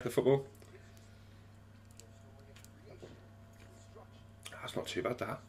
the football. That's not too bad, that.